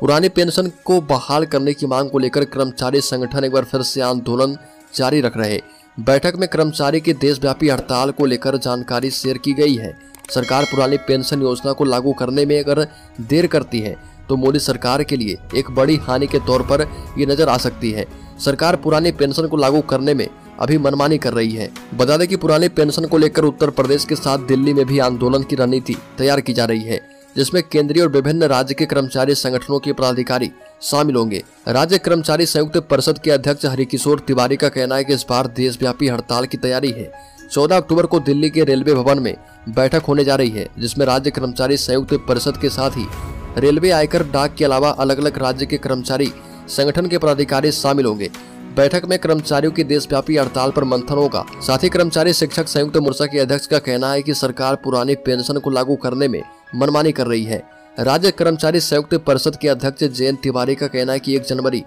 पुरानी पेंशन को बहाल करने की मांग को लेकर कर्मचारी संगठन एक बार फिर से आंदोलन जारी रख रहे बैठक में कर्मचारी की देशव्यापी हड़ताल को लेकर जानकारी शेयर की गई है। सरकार पुरानी पेंशन योजना को लागू करने में अगर देर करती है तो मोदी सरकार के लिए एक बड़ी हानि के तौर पर ये नज़र आ सकती है। सरकार पुरानी पेंशन को लागू करने में अभी मनमानी कर रही है। बता दें कि पुरानी पेंशन को लेकर उत्तर प्रदेश के साथ दिल्ली में भी आंदोलन की रणनीति तैयार की जा रही है। जिसमें केंद्रीय और विभिन्न राज्य के कर्मचारी संगठनों के पदाधिकारी शामिल होंगे। राज्य कर्मचारी संयुक्त परिषद के अध्यक्ष हरिकिशोर तिवारी का कहना है कि इस बार देशव्यापी हड़ताल की तैयारी है। 14 अक्टूबर को दिल्ली के रेलवे भवन में बैठक होने जा रही है, जिसमें राज्य कर्मचारी संयुक्त परिषद के साथ ही रेलवे आयकर डाक के अलावा अलग अलग राज्य के कर्मचारी संगठन के पदाधिकारी शामिल होंगे। बैठक में कर्मचारियों की देशव्यापी हड़ताल पर मंथन होगा। साथ ही कर्मचारी, शिक्षक, संयुक्त मोर्चा के अध्यक्ष का कहना है कि सरकार पुरानी पेंशन को लागू करने में मनमानी कर रही है। राज्य कर्मचारी संयुक्त परिषद के अध्यक्ष जयंत तिवारी का कहना है कि 1 जनवरी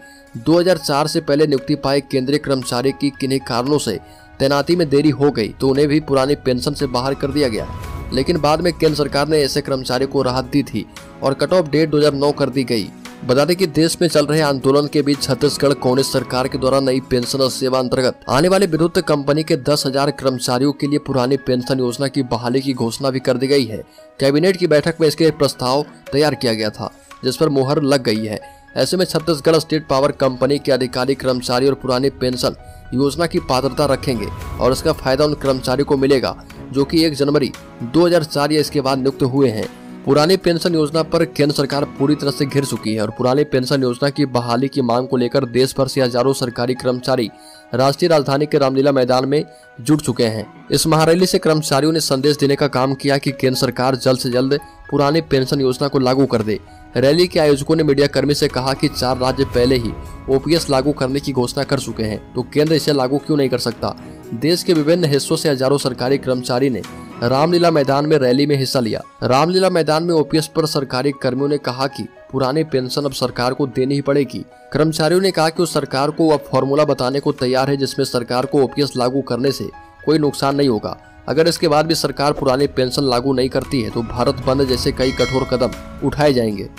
2004 से पहले नियुक्ति पाए केंद्रीय कर्मचारी की किन्हीं कारणों से तैनाती में देरी हो गई तो उन्हें भी पुरानी पेंशन से बाहर कर दिया गया। लेकिन बाद में केंद्र सरकार ने ऐसे कर्मचारी को राहत दी थी और कट ऑफ़ डेट 2009 कर दी गई। बता दें कि देश में चल रहे आंदोलन के बीच छत्तीसगढ़ कांग्रेस सरकार के द्वारा नई पेंशन सेवा अंतर्गत आने वाले विद्युत कंपनी के दस हज़ार कर्मचारियों के लिए पुरानी पेंशन योजना की बहाली की घोषणा भी कर दी गई है। कैबिनेट की बैठक में इसके प्रस्ताव तैयार किया गया था, जिस पर मुहर लग गई है। ऐसे में छत्तीसगढ़ स्टेट पावर कंपनी के अधिकारी, कर्मचारी और पुरानी पेंशन योजना की पात्रता रखेंगे और इसका फ़ायदा उन कर्मचारियों को मिलेगा, जो कि 1 जनवरी 2004 या इसके बाद नियुक्त हुए हैं। पुरानी पेंशन योजना पर केंद्र सरकार पूरी तरह से घिर चुकी है और पुरानी पेंशन योजना की बहाली की मांग को लेकर देश भर से हज़ारों सरकारी कर्मचारी राष्ट्रीय राजधानी के रामलीला मैदान में जुट चुके हैं। इस महारैली से कर्मचारियों ने संदेश देने का काम किया कि केंद्र सरकार जल्द से जल्द पुरानी पेंशन योजना को लागू कर दे। रैली के आयोजकों ने मीडिया कर्मी से कहा कि चार राज्य पहले ही ओपीएस लागू करने की घोषणा कर चुके हैं तो केंद्र इसे लागू क्यों नहीं कर सकता? देश के विभिन्न हिस्सों से हज़ारों सरकारी कर्मचारी ने रामलीला मैदान में रैली में हिस्सा लिया। रामलीला मैदान में ओपीएस पर सरकारी कर्मियों ने कहा कि पुरानी पेंशन अब सरकार को देनी ही पड़ेगी। कर्मचारियों ने कहा कि उस सरकार को अब फॉर्मूला बताने को तैयार है जिसमें सरकार को ओपीएस लागू करने से कोई नुकसान नहीं होगा। अगर इसके बाद भी सरकार पुरानी पेंशन लागू नहीं करती है तो भारत बंद जैसे कई कठोर कदम उठाए जाएँगे।